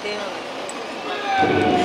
ってるの。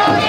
あ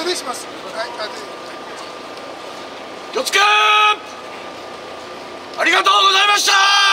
後でします。はい後でよつけありがとうございました